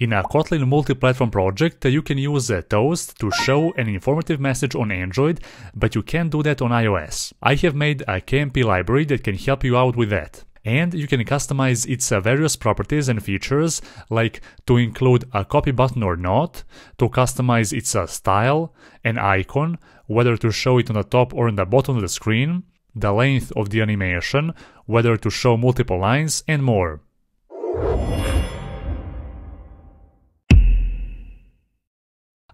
In a Kotlin multi-platform project, you can use Toast to show an informative message on Android, but you can't do that on iOS. I have made a KMP library that can help you out with that. And you can customize its various properties and features, like to include a copy button or not, to customize its uh, style, an icon, whether to show it on the top or on the bottom of the screen, the length of the animation, whether to show multiple lines, and more.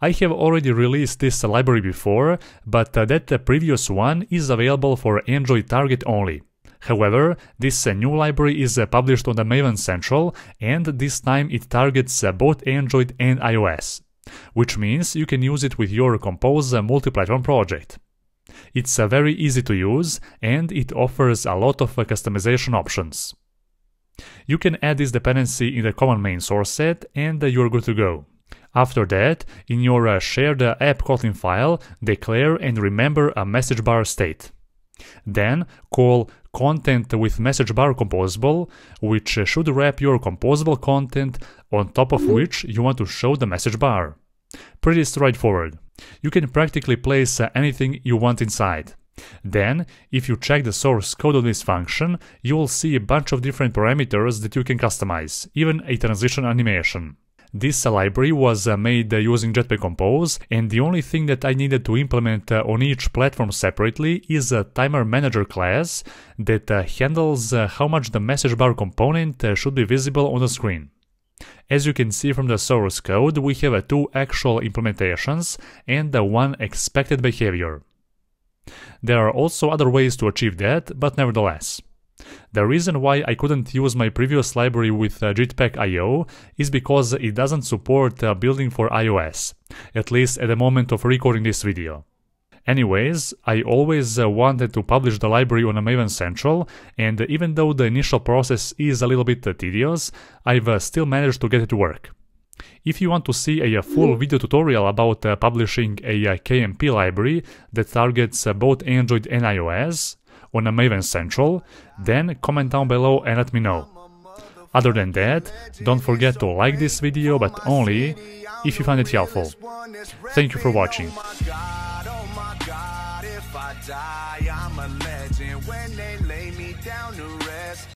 I have already released this library before, but uh, that uh, previous one is available for Android Target only. However, this uh, new library is published on the Maven Central, and this time it targets both Android and iOS, which means you can use it with your Compose multi-platform project. It's very easy to use, and it offers a lot of customization options. You can add this dependency in the common main source set, and you're good to go. After that, in your uh, shared uh, app Kotlin file, declare and remember a message bar state. Then call content with message bar composable, which uh, should wrap your composable content on top of which you want to show the message bar. Pretty straightforward. You can practically place anything you want inside. Then, if you check the source code of this function, you will see a bunch of different parameters that you can customize, even a transition animation. This library was uh, made uh, using Jetpack Compose, and the only thing that I needed to implement uh, on each platform separately is a timer manager class that handles how much the message bar component should be visible on the screen. As you can see from the source code, we have two actual implementations and one expected behavior. There are also other ways to achieve that, but nevertheless. The reason why I couldn't use my previous library with uh, JitPack.io is because it doesn't support uh, building for iOS, at least at the moment of recording this video. Anyways, I always uh, wanted to publish the library on Maven Central, and even though the initial process is a little bit uh, tedious, I've uh, still managed to get it to work. If you want to see a, a full video tutorial about uh, publishing a, a KMP library that targets both Android and iOS, on a Maven Central, then comment down below and let me know. Other than that, don't forget to like this video, but only if you find it helpful. Thank you for watching.